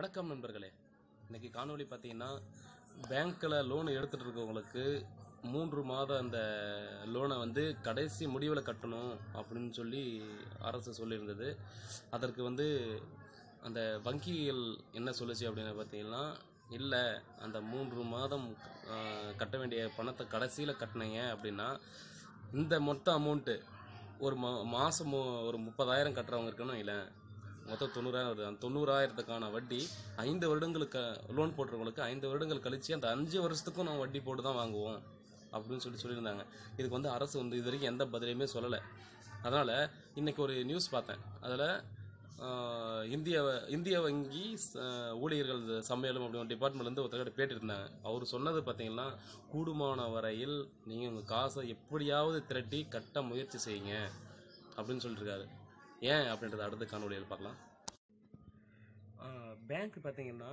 வணக்கம் நண்பர்களே. இன்றைக்கி காணொலி பார்த்தீங்கன்னா பேங்க்கில் லோன் எடுத்துகிட்டு இருக்கவங்களுக்கு மூன்று மாதம் அந்த லோனை வந்து கடைசி முடிவில் கட்டணும் அப்படின்னு சொல்லி அரசு சொல்லியிருந்தது. அதற்கு வந்து அந்த வங்கிகள் என்ன சொல்லுச்சு அப்படின்னு பார்த்தீங்கன்னா இல்லை அந்த மூன்று மாதம் கட்ட வேண்டிய பணத்தை கடைசியில் கட்டினீங்க அப்படின்னா இந்த மொத்த அமௌண்ட்டு ஒரு மா மாதம் ஒரு முப்பதாயிரம் கட்டுறவங்க இருக்கணும் இல்லை மொத்தம் தொண்ணூறாயிரம் வருது. அந்த தொண்ணூறாயிரத்துக்கான வட்டி ஐந்து வருடங்களுக்கு லோன் போடுறவங்களுக்கு ஐந்து வருடங்கள் கழித்து அந்த அஞ்சு வருஷத்துக்கும் நம்ம வட்டி போட்டு தான் வாங்குவோம் அப்படின்னு சொல்லி சொல்லியிருந்தாங்க. இதுக்கு வந்து அரசு வந்து இது வரைக்கும் எந்த பதிலையுமே சொல்லலை. அதனால் இன்றைக்கி ஒரு நியூஸ் பார்த்தேன். அதில் இந்திய இந்திய வங்கி ஊழியர்கள் சமையலும் அப்படி டிபார்ட்மெண்ட்லேருந்து ஒருத்தர்கிட்ட பேட்டி இருந்தாங்க அவர் சொன்னது பார்த்தீங்கன்னா கூடுமான வரையில் நீங்கள் உங்கள் காசை எப்படியாவது திரட்டி கட்ட முயற்சி செய்யுங்க அப்படின்னு சொல்லியிருக்காரு. ஏன் அப்படின்றத அடுத்த காணொலியில் பார்க்கலாம். பேங்க் பார்த்தீங்கன்னா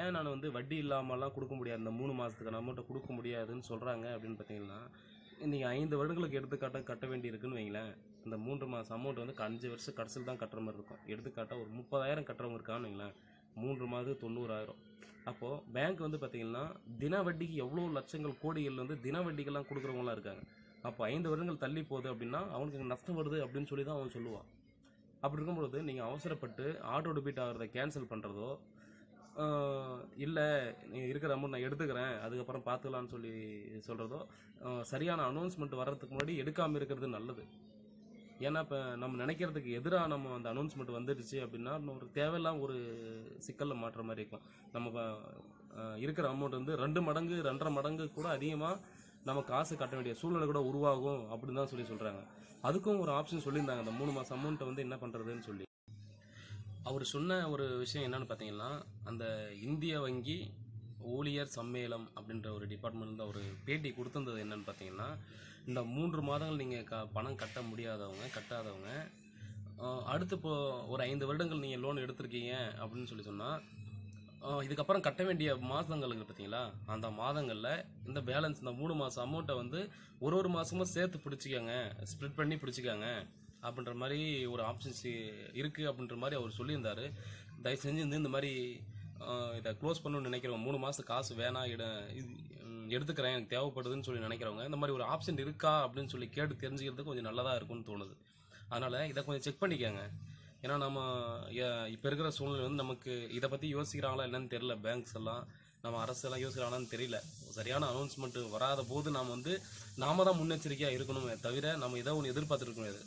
ஏன் நான் வந்து வட்டி இல்லாமலாம் கொடுக்க முடியாது? இந்த மூணு மாதத்துக்கான அமௌண்ட்டை கொடுக்க முடியாதுன்னு சொல்கிறாங்க அப்படின்னு பார்த்தீங்கன்னா நீங்கள் ஐந்து வருடங்களுக்கு எடுத்துக்காட்டாக கட்ட வேண்டியிருக்குன்னு வைங்களேன். இந்த மூன்று மாதம் அமௌண்ட் வந்து அஞ்சு வருஷம் கடைசியில் தான் கட்டுற மாதிரி இருக்கும். எடுத்துக்காட்டாக ஒரு முப்பதாயிரம் கட்டுறவங்க இருக்கான்னு வைங்களேன். மூன்று மாதம் தொண்ணூறாயிரம். அப்போது பேங்க் வந்து பார்த்தீங்கன்னா தின வட்டிக்கு எவ்வளோ லட்சங்கள் கோடிகள் வந்து தின வட்டிகள்லாம் கொடுக்குறவங்களாம் இருக்காங்க. அப்போ ஐந்து வருடங்கள் தள்ளி போகுது அப்படின்னா அவனுக்கு நஷ்டம் வருது அப்படின்னு சொல்லி தான் அவன் சொல்லுவான். அப்படி இருக்கும்பொழுது நீங்கள் அவசரப்பட்டு ஆட்டோ டெபிட் ஆகிறத கேன்சல் பண்ணுறதோ இல்லை நீங்கள் இருக்கிற அமௌண்ட் நான் எடுத்துக்கிறேன் அதுக்கப்புறம் பார்த்துக்கலான்னு சொல்லி சொல்கிறதோ சரியான அனௌன்ஸ்மெண்ட் வர்றதுக்கு முன்னாடி எடுக்காமல் இருக்கிறது நல்லது. ஏன்னா இப்போ நம்ம நினைக்கிறதுக்கு எதிராக நம்ம அந்த அனௌன்ஸ்மெண்ட் வந்துடுச்சு அப்படின்னா இன்னும் ஒரு தேவையில்லாம ஒரு சிக்கலில் மாட்டுற மாதிரி இருக்கும் நம்ம இருக்கிற அமௌண்ட் வந்து ரெண்டு மடங்கு ரெண்டரை மடங்கு கூட அதிகமாக நம்ம காசு கட்ட வேண்டிய சூழ்நிலை கூட உருவாகும் அப்படின்னு தான் சொல்லி சொல்கிறாங்க அதுக்கும் ஒரு ஆப்ஷன் சொல்லியிருந்தாங்க. அந்த மூணு மாதம் அமௌண்ட்டை வந்து என்ன பண்ணுறதுன்னு சொல்லி. அவர் சொன்ன ஒரு விஷயம் என்னன்னு பார்த்தீங்கன்னா அந்த இந்திய வங்கி ஊழியர் சம்மேளம் அப்படின்ற ஒரு டிபார்ட்மெண்ட்ல ஒரு பேட்டி கொடுத்துருந்தது என்னன்னு பார்த்தீங்கன்னா இந்த மூன்று மாதங்கள் நீங்கள் க பணம் கட்ட முடியாதவங்க கட்டாதவங்க அடுத்து இப்போ ஒரு ஐந்து வருடங்கள் நீங்கள் லோன் எடுத்திருக்கீங்க அப்படின்னு சொல்லி சொன்னால் இதுக்கப்புறம் கட்ட வேண்டிய மாதங்களுக்கு பார்த்தீங்களா? அந்த மாதங்களில் இந்த பேலன்ஸ் இந்த மூணு மாதம் அமௌண்ட்டை வந்து ஒரு ஒரு மாதமும் சேர்த்து பிடிச்சிக்கோங்க. ஸ்ப்ளிட் பண்ணி பிடிச்சிக்கோங்க. அப்படின்ற மாதிரி ஒரு ஆப்ஷன்ஸ் இருக்குது அப்படின்ற மாதிரி அவர் சொல்லியிருந்தார். தயவு செஞ்சு வந்து இந்த மாதிரி இதை க்ளோஸ் பண்ணணும்னு நினைக்கிறவங்க மூணு மாதம் காசு வேணாம் இட இது, எடுத்துக்கிறேன் எனக்கு தேவைப்படுதுன்னு சொல்லி நினைக்கிறவங்க இந்த மாதிரி ஒரு ஆப்ஷன் இருக்கா அப்படின்னு சொல்லி கேட்டு தெரிஞ்சுக்கிறது கொஞ்சம் நல்லதாக இருக்கும்னு தோணுது. அதனால் இதை கொஞ்சம் செக் பண்ணிக்கோங்க. ஏன்னா நம்ம இப்போ இருக்கிற சூழ்நிலை வந்து நமக்கு இதை பற்றி யோசிக்கிறாங்களா என்னன்னு தெரியல பேங்க்ஸ் எல்லாம் நம்ம அரசு எல்லாம் யோசிக்கிறாங்களான்னு தெரியல. சரியான அனௌன்ஸ்மெண்ட் வராத போது நாம் வந்து நாம தான் முன்னெச்சரிக்கையாக இருக்கணுமே தவிர நம்ம இதை ஒன்று எதிர்பார்த்துருக்க முடியாது